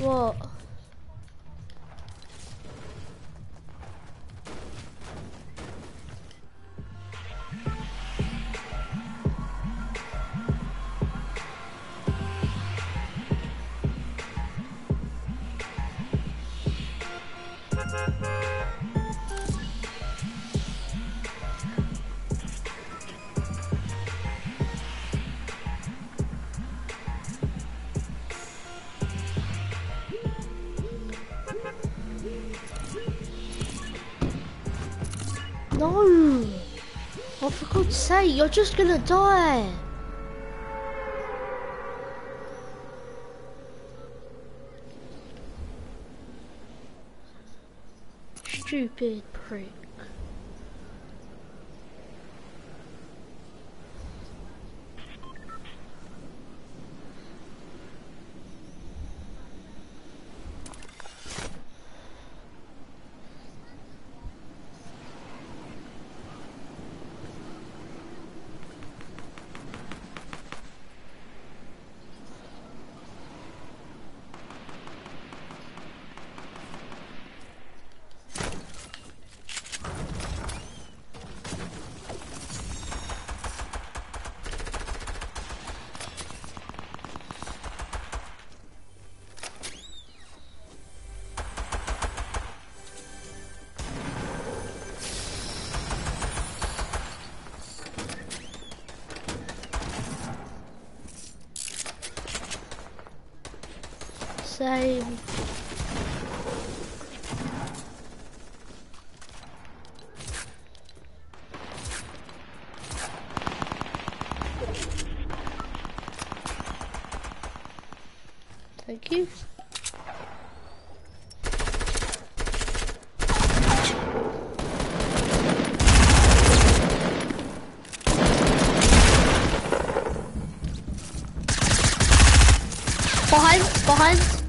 What? No! Oh, for God's sake, you're just gonna die! Stupid prick. Same. Thank you. Behind, behind.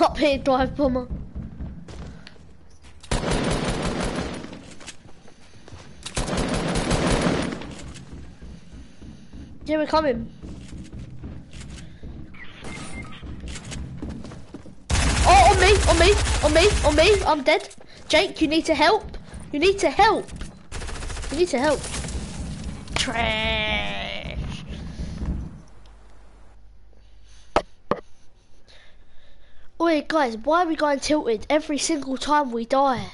Up here, dive bomber. Yeah, we're coming. Oh, on me, on me, on me, on me. I'm dead. Jake, you need to help. You need to help. You need to help. Trash. Wait, guys, why are we going tilted every single time we die?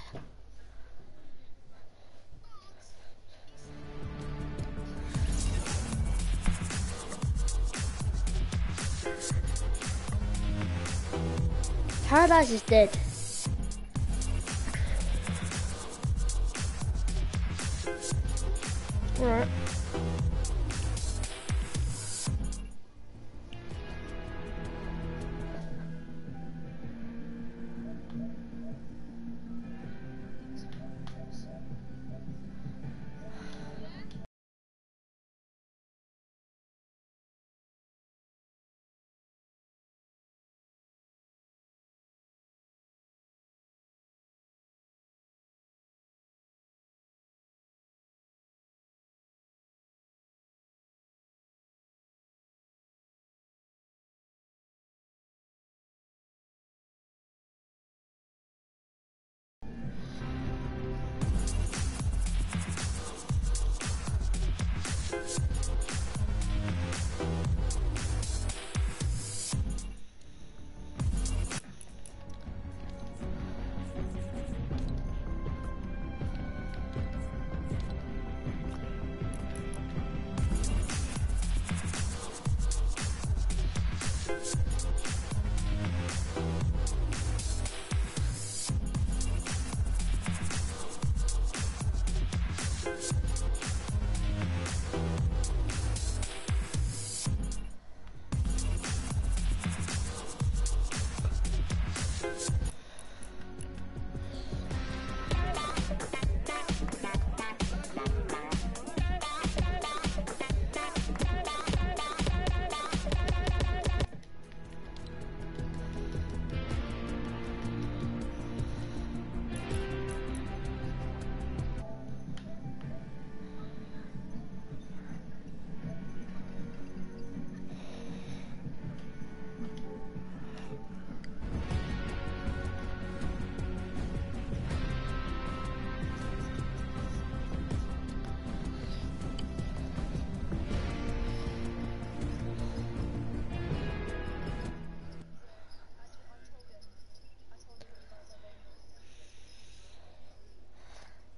Paradise is dead. Alright.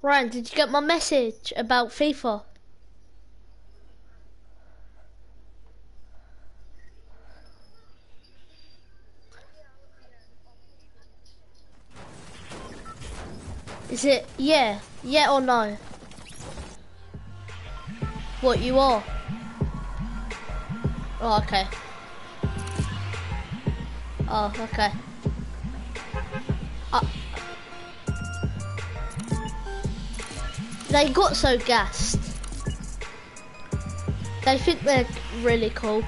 Ryan, did you get my message about FIFA? Is it yeah, yeah or no? What you are? Oh, okay. Oh, okay. They got so gassed. They think they're really cool.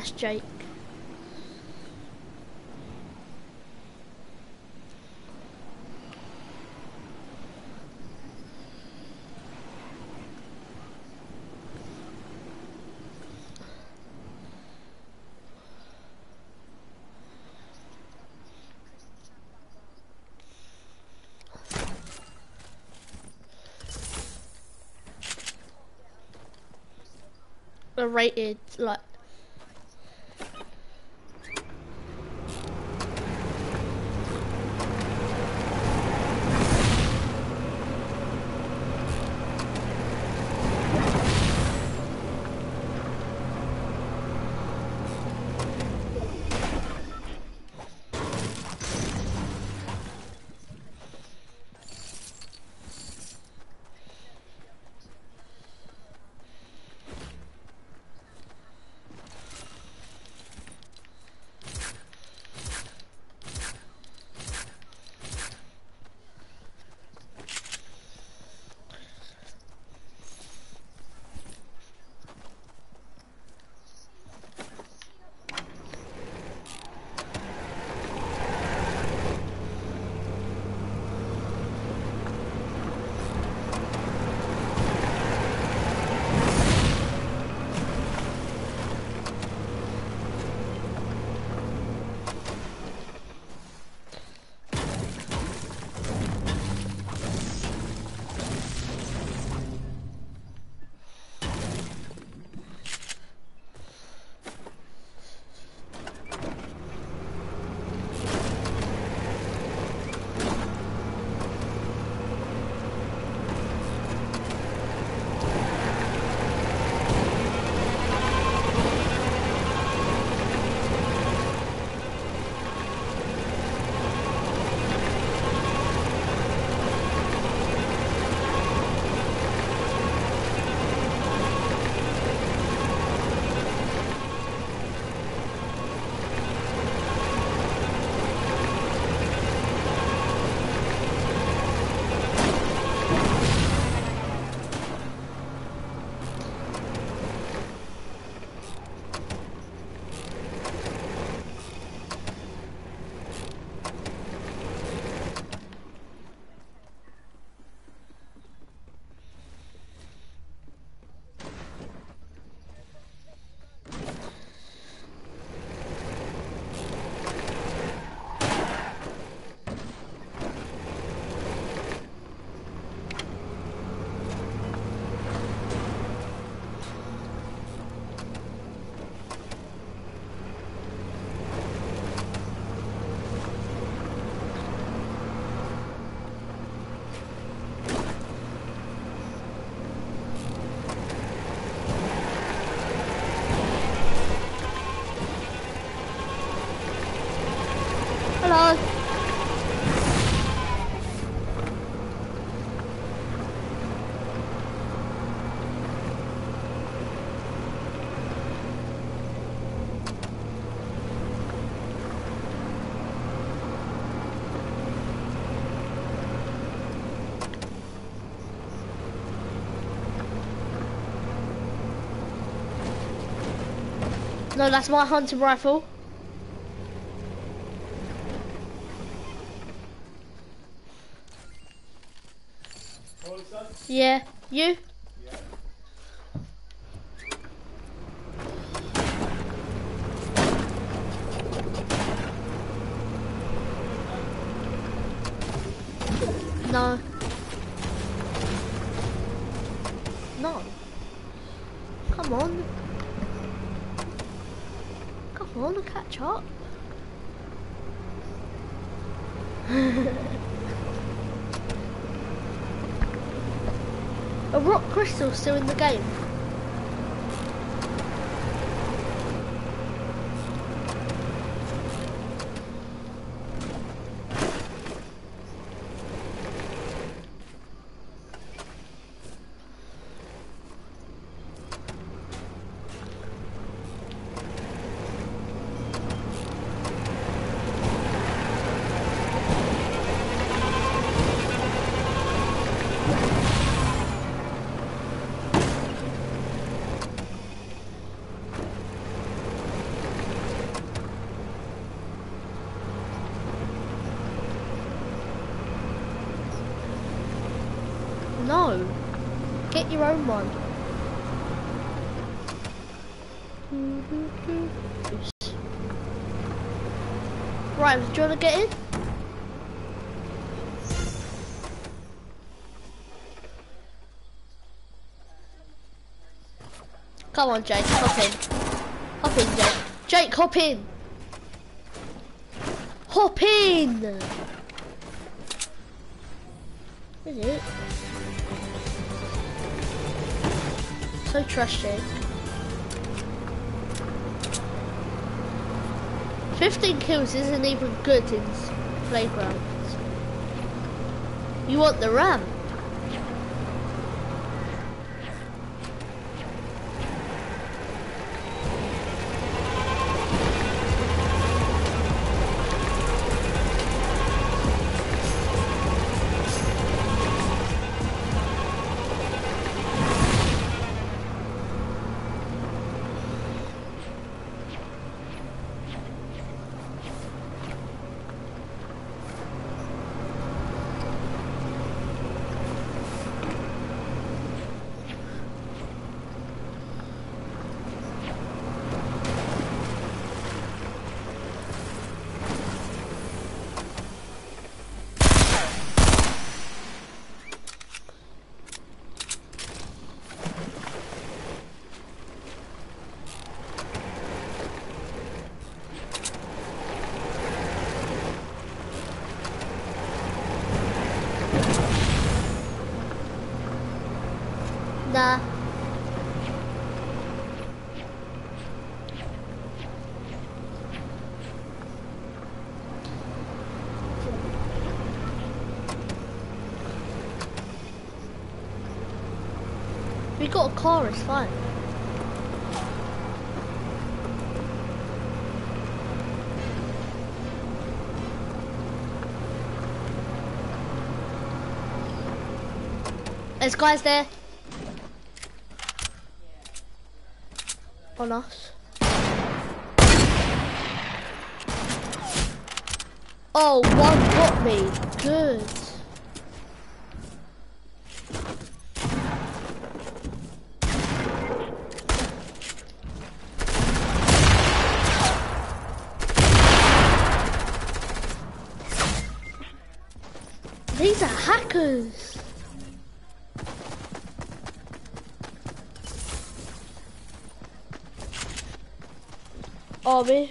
That's Jake. rated like Hello. No, that's my hunting rifle. Yeah, you? No. No. Come on. Come on, catch up. A rock crystal still in the game. Your own one. Right, do you want to get in? Come on, Jake, hop in. Hop in, Jake. Jake, hop in. Hop in! Is it? So trusting. 15 kills isn't even good in playgrounds. You want the ramp? We got a car, it's fine. There's guys there. On us. Oh, one got me. Good. These are hackers. Abi.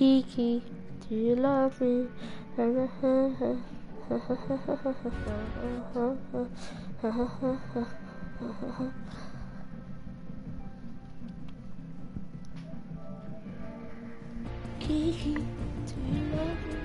Kiki, do you love me? Kiki, do you love me?